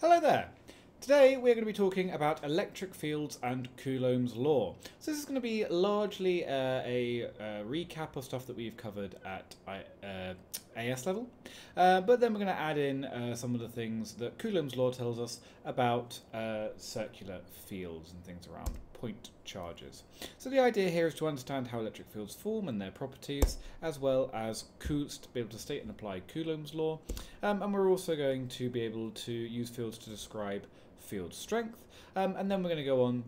Hello there. Today we're going to be talking about electric fields and Coulomb's law. So this is going to be largely uh, a, a, recap of stuff that we've covered at uh, AS level, uh, but then we're going to add in uh, some of the things that Coulomb's law tells us about uh, circular fields and things around point charges. So the idea here is to understand how electric fields form and their properties, as well as to be able to state and apply Coulomb's law. Um, and we're also going to be able to use fields to describe field strength. Um, and then we're going to go on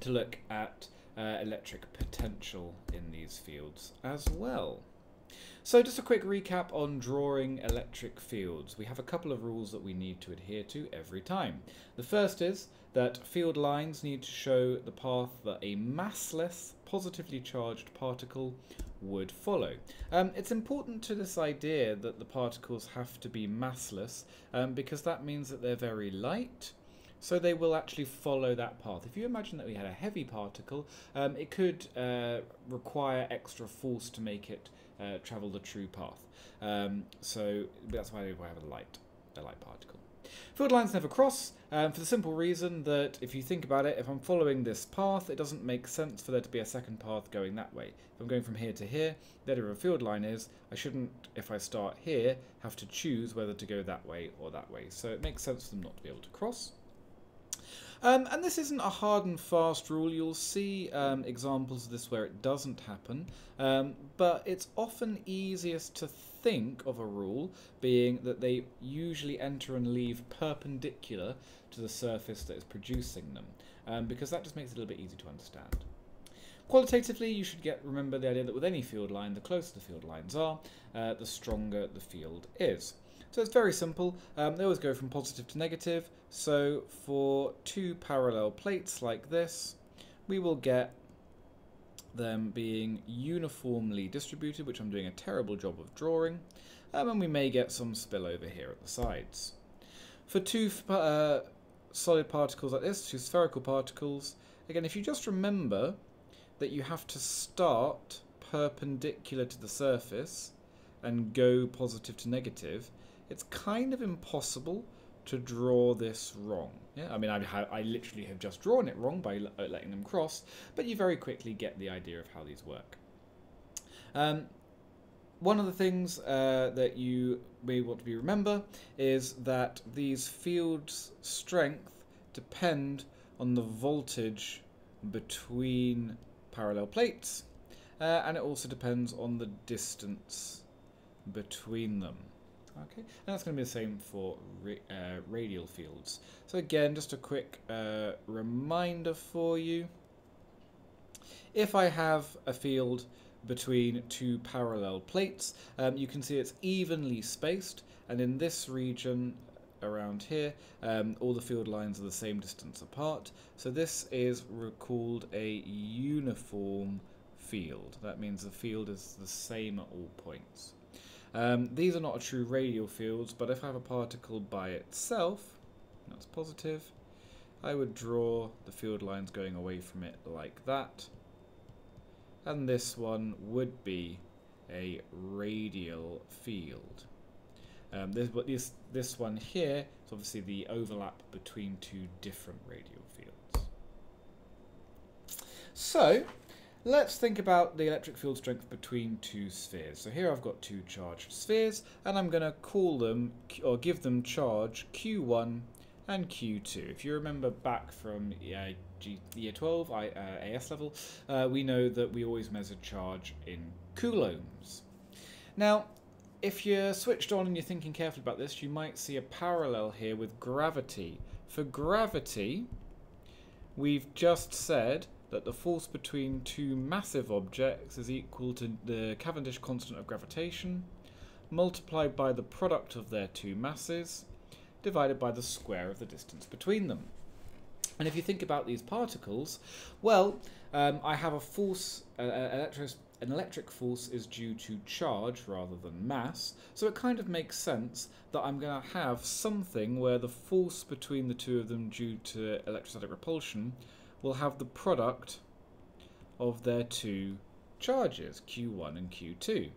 to look at uh, electric potential in these fields as well. So just a quick recap on drawing electric fields. We have a couple of rules that we need to adhere to every time. The first is that field lines need to show the path that a massless, positively charged particle would follow. Um, it's important to this idea that the particles have to be massless um, because that means that they're very light so they will actually follow that path. If you imagine that we had a heavy particle, um, it could uh, require extra force to make it uh, travel the true path. Um, so that's why we have a light, a light particle. Field lines never cross, um, for the simple reason that if you think about it, if I'm following this path, it doesn't make sense for there to be a second path going that way. If I'm going from here to here, there a field line is, I shouldn't, if I start here, have to choose whether to go that way or that way. So it makes sense for them not to be able to cross. Um, and this isn't a hard and fast rule. You'll see um, examples of this where it doesn't happen, um, but it's often easiest to think of a rule being that they usually enter and leave perpendicular to the surface that is producing them, um, because that just makes it a little bit easier to understand. Qualitatively, you should get remember the idea that with any field line, the closer the field lines are, uh, the stronger the field is. So it's very simple. Um, they always go from positive to negative. So for two parallel plates like this, we will get them being uniformly distributed, which I'm doing a terrible job of drawing. Um, and we may get some spill over here at the sides. For two uh, solid particles like this, two spherical particles, again, if you just remember that you have to start perpendicular to the surface and go positive to negative, it's kind of impossible to draw this wrong. Yeah, I mean, I, I literally have just drawn it wrong by uh, letting them cross, but you very quickly get the idea of how these work. Um, one of the things uh, that you may want to be remember is that these fields' strength depend on the voltage between parallel plates, uh, and it also depends on the distance between them. Okay, and that's going to be the same for uh, radial fields. So again, just a quick uh, reminder for you. If I have a field between two parallel plates, um, you can see it's evenly spaced, and in this region around here, um, all the field lines are the same distance apart. So this is called a uniform field. That means the field is the same at all points. Um, these are not true radial fields, but if I have a particle by itself, that's positive, I would draw the field lines going away from it like that. And this one would be a radial field. Um, this, this, this one here is obviously the overlap between two different radial fields. So, Let's think about the electric field strength between two spheres. So here I've got two charged spheres, and I'm going to call them, or give them charge Q1 and Q2. If you remember back from year 12 I, uh, AS level, uh, we know that we always measure charge in coulombs. Now, if you're switched on and you're thinking carefully about this, you might see a parallel here with gravity. For gravity, we've just said that the force between two massive objects is equal to the Cavendish constant of gravitation multiplied by the product of their two masses divided by the square of the distance between them. And if you think about these particles, well, um, I have a force, uh, an electric force is due to charge rather than mass, so it kind of makes sense that I'm going to have something where the force between the two of them due to electrostatic repulsion will have the product of their two charges, Q1 and Q2.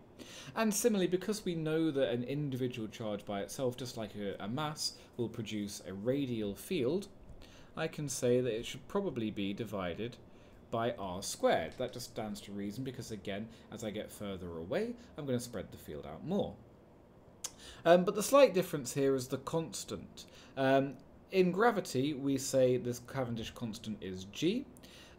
And similarly, because we know that an individual charge by itself, just like a, a mass, will produce a radial field, I can say that it should probably be divided by r squared. That just stands to reason because, again, as I get further away, I'm going to spread the field out more. Um, but the slight difference here is the constant. Um, in gravity, we say this Cavendish constant is g.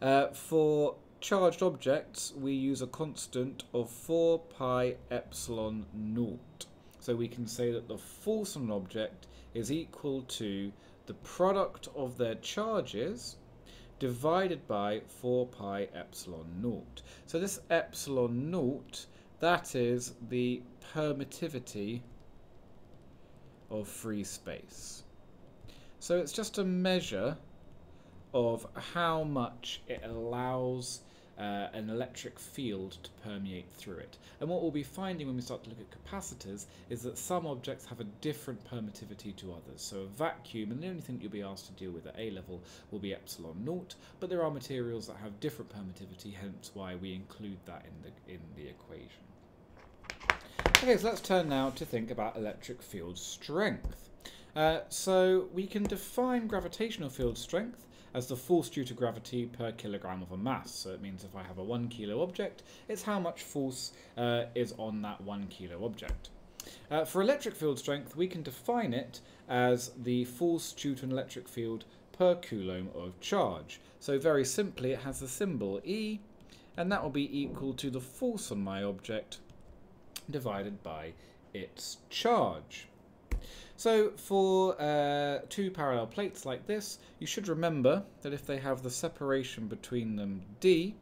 Uh, for charged objects, we use a constant of 4 pi epsilon naught. So we can say that the force on an object is equal to the product of their charges divided by 4 pi epsilon naught. So this epsilon naught, that is the permittivity of free space. So it's just a measure of how much it allows uh, an electric field to permeate through it. And what we'll be finding when we start to look at capacitors is that some objects have a different permittivity to others. So a vacuum, and the only thing you'll be asked to deal with at A level will be epsilon naught, but there are materials that have different permittivity, hence why we include that in the, in the equation. Okay, so let's turn now to think about electric field strength. Uh, so we can define gravitational field strength as the force due to gravity per kilogram of a mass. So it means if I have a one kilo object, it's how much force uh, is on that one kilo object. Uh, for electric field strength, we can define it as the force due to an electric field per coulomb of charge. So very simply, it has the symbol E, and that will be equal to the force on my object divided by its charge. So for uh, two parallel plates like this, you should remember that if they have the separation between them d,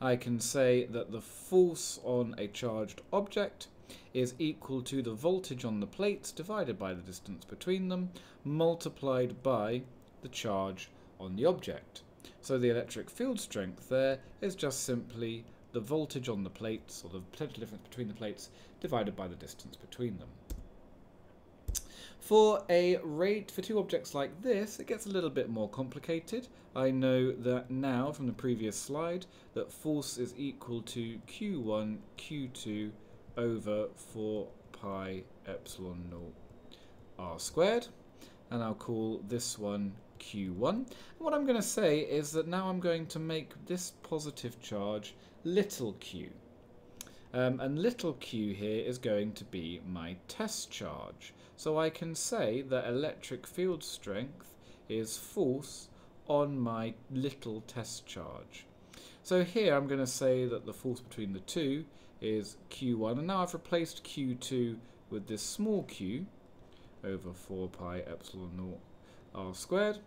I can say that the force on a charged object is equal to the voltage on the plates divided by the distance between them multiplied by the charge on the object. So the electric field strength there is just simply the voltage on the plates, or the potential difference between the plates, divided by the distance between them. For a rate for two objects like this, it gets a little bit more complicated. I know that now from the previous slide that force is equal to Q1 Q2 over 4 pi epsilon naught r squared. And I'll call this one Q1. And what I'm going to say is that now I'm going to make this positive charge little q. Um, and little q here is going to be my test charge. So I can say that electric field strength is force on my little test charge. So here I'm going to say that the force between the two is q1 and now I've replaced q2 with this small q over 4 pi epsilon naught r squared.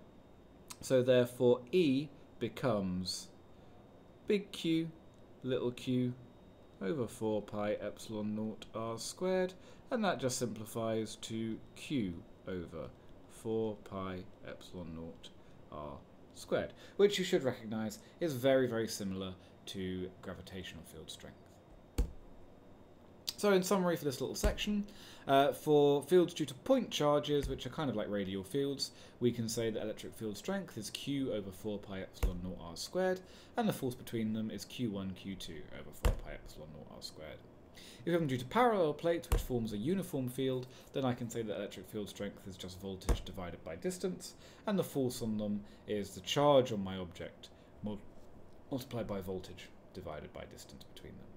So therefore E becomes big Q, little q over 4 pi epsilon naught r squared and that just simplifies to q over 4 pi epsilon naught r squared, which you should recognise is very, very similar to gravitational field strength. So in summary for this little section, uh, for fields due to point charges, which are kind of like radial fields, we can say that electric field strength is q over 4 pi epsilon naught r squared, and the force between them is q1, q2 over 4 pi epsilon naught r squared. If we have them due to parallel plates, which forms a uniform field, then I can say that electric field strength is just voltage divided by distance, and the force on them is the charge on my object multiplied by voltage divided by distance between them.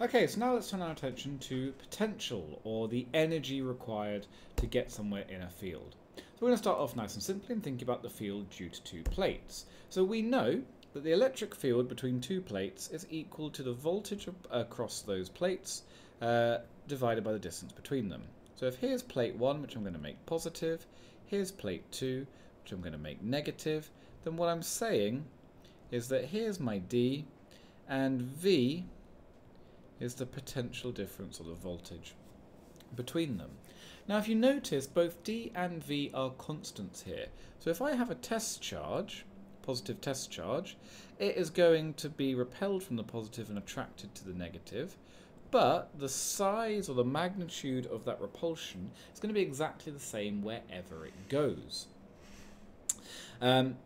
Okay, so now let's turn our attention to potential, or the energy required to get somewhere in a field. So we're going to start off nice and simply and think about the field due to two plates. So we know that the electric field between two plates is equal to the voltage across those plates uh, divided by the distance between them. So if here's plate 1, which I'm going to make positive, here's plate 2, which I'm going to make negative, then what I'm saying is that here's my D, and V is the potential difference or the voltage between them. Now if you notice, both D and V are constants here. So if I have a test charge, positive test charge, it is going to be repelled from the positive and attracted to the negative, but the size or the magnitude of that repulsion is going to be exactly the same wherever it goes. Um,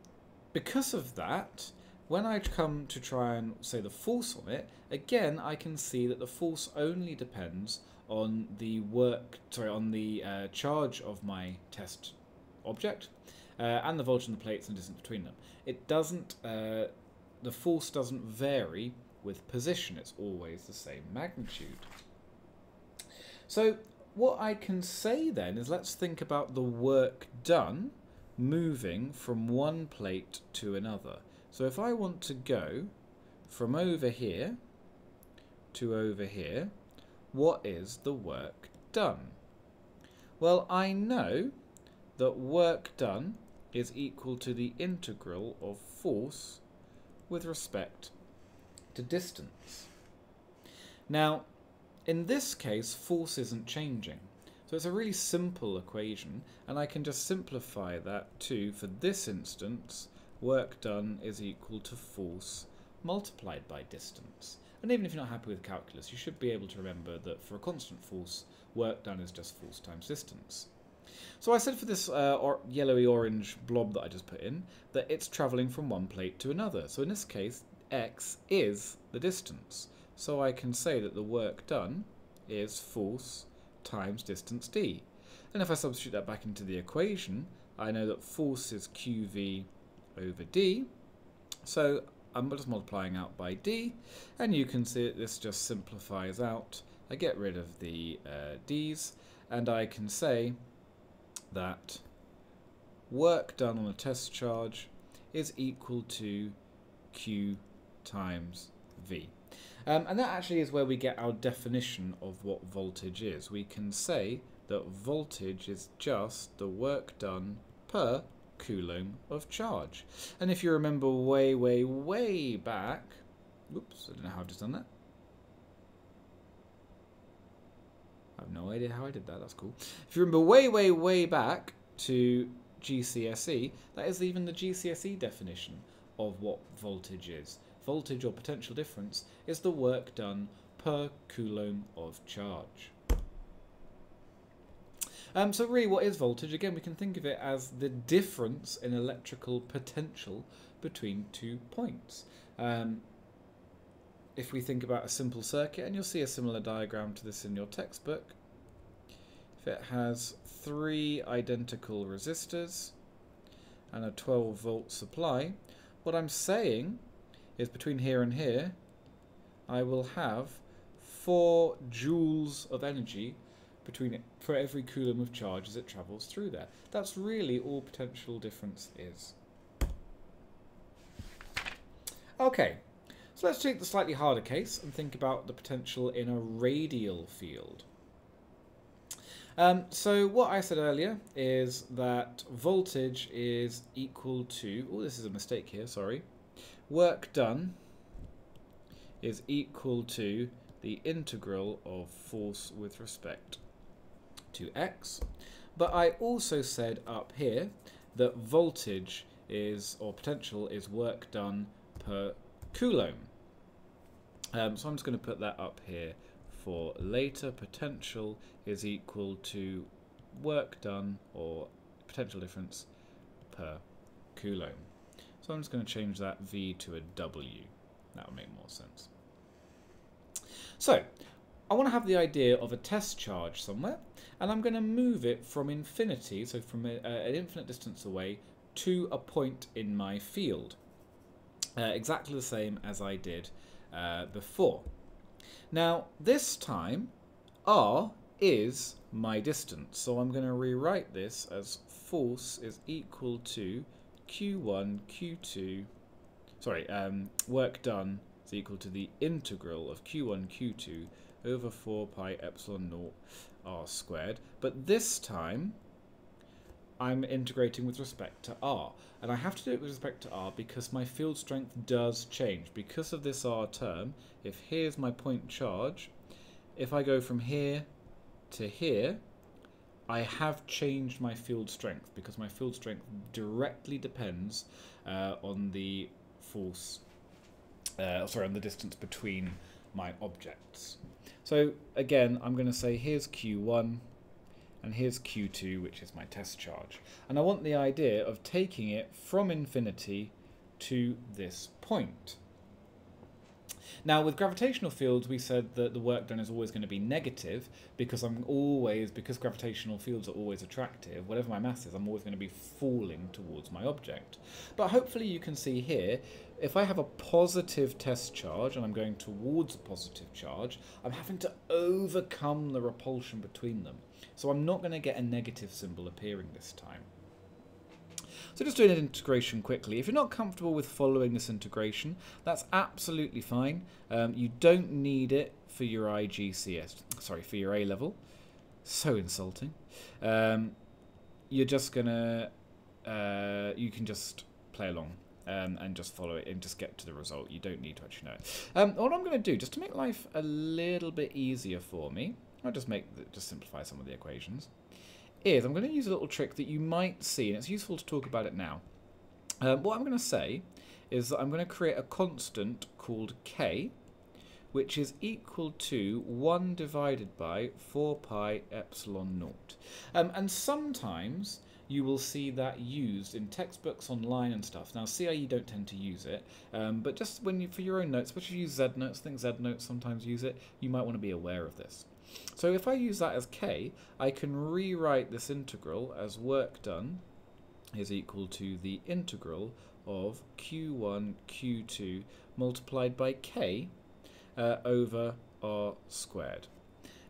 because of that, when I come to try and say the force on it, again I can see that the force only depends on the work, sorry, on the uh, charge of my test object uh, and the voltage on the plates and distance between them. It doesn't, uh, the force doesn't vary with position, it's always the same magnitude. So what I can say then is let's think about the work done moving from one plate to another. So if I want to go from over here to over here, what is the work done? Well, I know that work done is equal to the integral of force with respect to distance. Now, in this case, force isn't changing. So it's a really simple equation, and I can just simplify that to, for this instance, work done is equal to force multiplied by distance. And even if you're not happy with calculus, you should be able to remember that for a constant force, work done is just force times distance. So I said for this uh, or yellowy orange blob that I just put in, that it's travelling from one plate to another. So in this case, x is the distance. So I can say that the work done is force times distance d. And if I substitute that back into the equation, I know that force is qv over d. So I'm just multiplying out by d, and you can see that this just simplifies out. I get rid of the uh, d's, and I can say that work done on a test charge is equal to q times v. Um, and that actually is where we get our definition of what voltage is. We can say that voltage is just the work done per coulomb of charge. And if you remember way, way, way back, oops, I don't know how I've just done that. I have no idea how I did that, that's cool. If you remember way, way, way back to GCSE, that is even the GCSE definition of what voltage is voltage or potential difference is the work done per coulomb of charge. Um, so really what is voltage? Again, we can think of it as the difference in electrical potential between two points. Um, if we think about a simple circuit, and you'll see a similar diagram to this in your textbook, if it has three identical resistors and a 12 volt supply, what I'm saying is between here and here, I will have 4 joules of energy between it for every coulomb of charge as it travels through there. That's really all potential difference is. Okay, so let's take the slightly harder case and think about the potential in a radial field. Um, so what I said earlier is that voltage is equal to, oh this is a mistake here, sorry, work done is equal to the integral of force with respect to x. But I also said up here that voltage is, or potential is work done per coulomb. Um, so I'm just going to put that up here for later. Potential is equal to work done, or potential difference per coulomb. So I'm just going to change that V to a W. That would make more sense. So, I want to have the idea of a test charge somewhere, and I'm going to move it from infinity, so from a, an infinite distance away, to a point in my field. Uh, exactly the same as I did uh, before. Now, this time, R is my distance, so I'm going to rewrite this as force is equal to Q1, Q2, sorry, um, work done is equal to the integral of Q1, Q2 over 4 pi epsilon naught r squared. But this time, I'm integrating with respect to r. And I have to do it with respect to r because my field strength does change. Because of this r term, if here's my point charge, if I go from here to here, I have changed my field strength because my field strength directly depends uh, on the force, uh, sorry, on the distance between my objects. So again, I'm going to say here's Q1 and here's Q2, which is my test charge. And I want the idea of taking it from infinity to this point. Now, with gravitational fields, we said that the work done is always going to be negative because I'm always, because gravitational fields are always attractive, whatever my mass is, I'm always going to be falling towards my object. But hopefully you can see here, if I have a positive test charge and I'm going towards a positive charge, I'm having to overcome the repulsion between them. So I'm not going to get a negative symbol appearing this time. So just doing an integration quickly. If you're not comfortable with following this integration, that's absolutely fine. Um, you don't need it for your IGCS, sorry, for your A level. So insulting. Um, you're just gonna, uh, you can just play along. Um, and just follow it and just get to the result. You don't need to actually know it. Um, what I'm going to do, just to make life a little bit easier for me, I'll just make the, just simplify some of the equations is I'm going to use a little trick that you might see, and it's useful to talk about it now. Um, what I'm going to say is that I'm going to create a constant called k, which is equal to 1 divided by 4 pi epsilon naught. Um, and sometimes you will see that used in textbooks online and stuff. Now, CIE don't tend to use it, um, but just when you, for your own notes, especially if you use Z notes, think Z notes sometimes use it, you might want to be aware of this. So if I use that as k, I can rewrite this integral as work done is equal to the integral of q1 q2 multiplied by k uh, over r squared.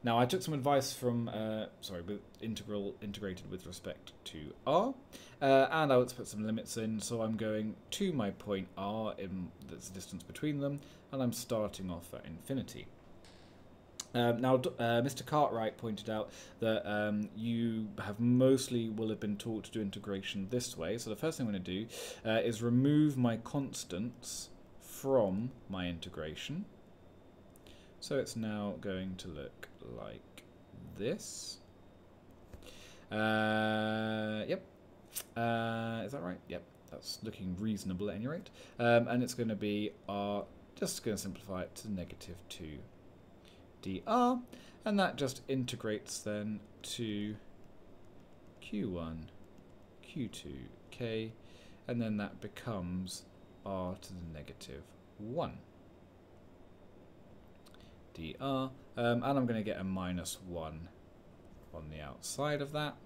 Now I took some advice from, uh, sorry, with integral integrated with respect to r, uh, and I want to put some limits in, so I'm going to my point r, in that's the distance between them, and I'm starting off at infinity. Um, now, uh, Mr. Cartwright pointed out that um, you have mostly will have been taught to do integration this way. So the first thing I'm going to do uh, is remove my constants from my integration. So it's now going to look like this. Uh, yep. Uh, is that right? Yep. That's looking reasonable at any rate. Um, and it's going to be our, just going to simplify it to negative 2 dr, and that just integrates then to q1, q2, k, and then that becomes r to the negative 1 dr, um, and I'm going to get a minus 1 on the outside of that.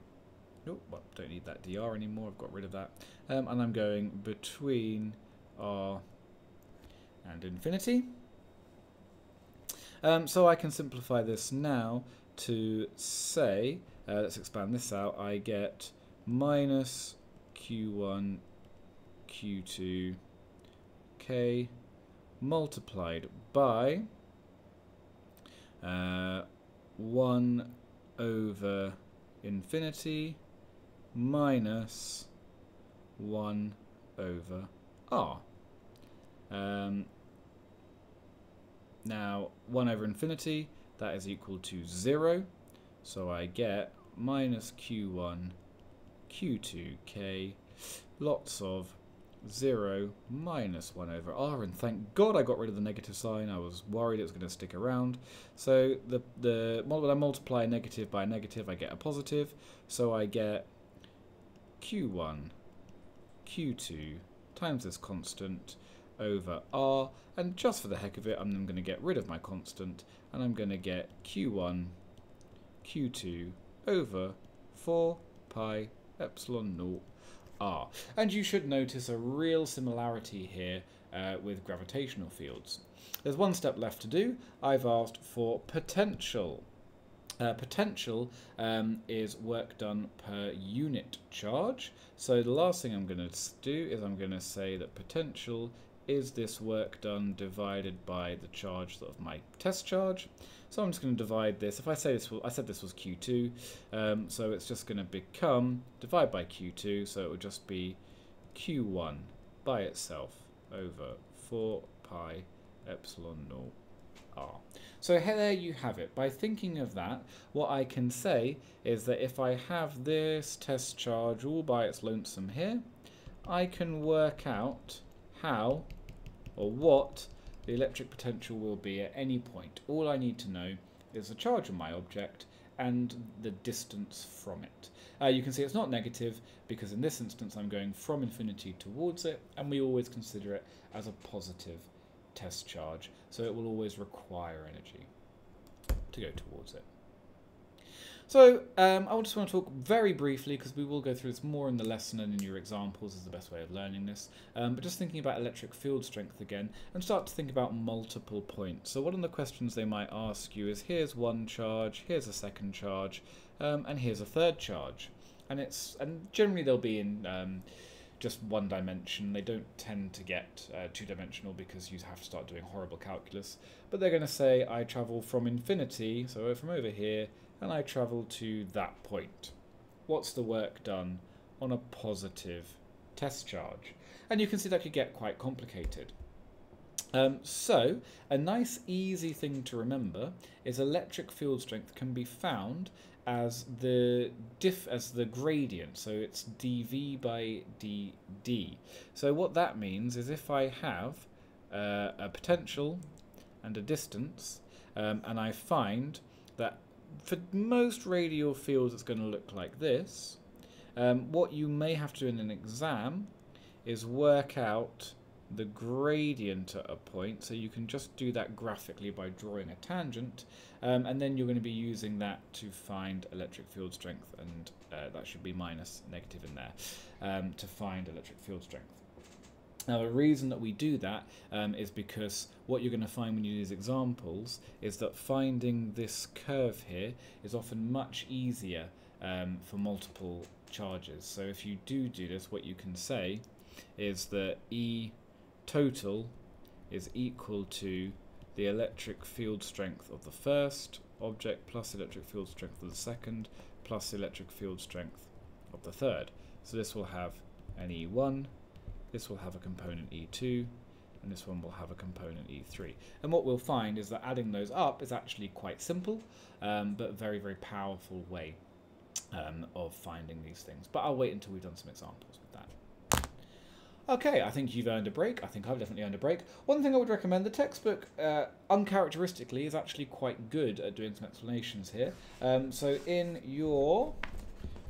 Nope, well, don't need that dr anymore, I've got rid of that. Um, and I'm going between r and infinity. Um, so I can simplify this now to say, uh, let's expand this out, I get minus q1 q2 k multiplied by uh, 1 over infinity minus 1 over r. Um, now, 1 over infinity, that is equal to 0. So I get minus q1, q2k, lots of 0 minus 1 over r. And thank God I got rid of the negative sign. I was worried it was going to stick around. So the, the when I multiply a negative by a negative, I get a positive. So I get q1, q2 times this constant over r, and just for the heck of it, I'm going to get rid of my constant, and I'm going to get q1, q2 over 4 pi epsilon naught r. And you should notice a real similarity here uh, with gravitational fields. There's one step left to do. I've asked for potential. Uh, potential um, is work done per unit charge. So the last thing I'm going to do is I'm going to say that potential is this work done divided by the charge of my test charge. So I'm just going to divide this. If I say this, I said this was Q2, um, so it's just going to become divide by Q2, so it would just be Q1 by itself over 4 pi epsilon naught r. So there you have it. By thinking of that, what I can say is that if I have this test charge all by its lonesome here, I can work out how or what the electric potential will be at any point. All I need to know is the charge of my object and the distance from it. Uh, you can see it's not negative because in this instance I'm going from infinity towards it and we always consider it as a positive test charge. So it will always require energy to go towards it. So um, I just want to talk very briefly, because we will go through this more in the lesson and in your examples is the best way of learning this, um, but just thinking about electric field strength again, and start to think about multiple points. So one of the questions they might ask you is, here's one charge, here's a second charge, um, and here's a third charge. And it's and generally they'll be in um, just one dimension. They don't tend to get uh, two dimensional because you have to start doing horrible calculus. But they're going to say I travel from infinity, so from over here, and I travel to that point. What's the work done on a positive test charge? And you can see that could get quite complicated. Um, so, a nice easy thing to remember is electric field strength can be found as the diff as the gradient so it's dv by dd so what that means is if i have uh, a potential and a distance um, and i find that for most radial fields it's going to look like this um, what you may have to do in an exam is work out the gradient at a point so you can just do that graphically by drawing a tangent um, and then you're going to be using that to find electric field strength and uh, that should be minus negative in there um, to find electric field strength. Now the reason that we do that um, is because what you're going to find when you these examples is that finding this curve here is often much easier um, for multiple charges. So if you do do this, what you can say is that E total is equal to the electric field strength of the first object plus electric field strength of the second plus electric field strength of the third. So this will have an E1, this will have a component E2, and this one will have a component E3. And what we'll find is that adding those up is actually quite simple, um, but very, very powerful way um, of finding these things. But I'll wait until we've done some examples with that. Okay, I think you've earned a break. I think I've definitely earned a break. One thing I would recommend, the textbook, uh, uncharacteristically, is actually quite good at doing some explanations here. Um, so in your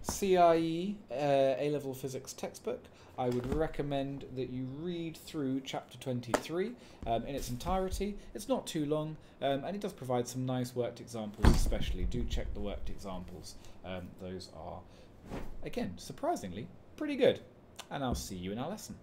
CIE uh, A-level physics textbook, I would recommend that you read through chapter 23 um, in its entirety. It's not too long, um, and it does provide some nice worked examples especially. Do check the worked examples. Um, those are, again, surprisingly, pretty good. And I'll see you in our lesson.